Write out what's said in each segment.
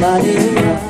Maria.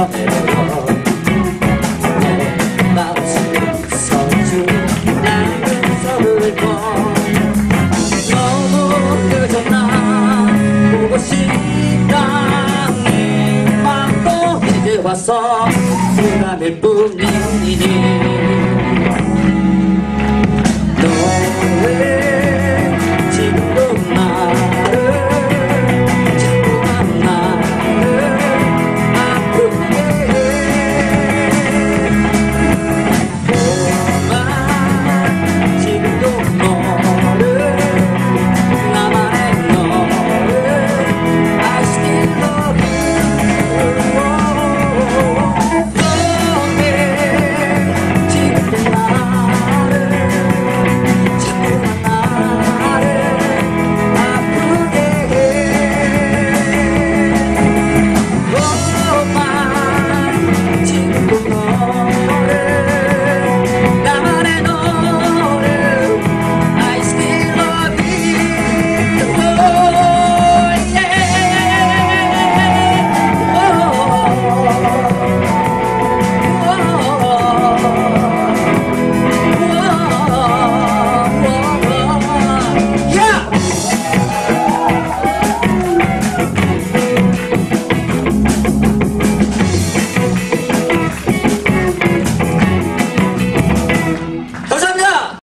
の手を待つそっちゅう何でそれこ와서 사람의 뿐이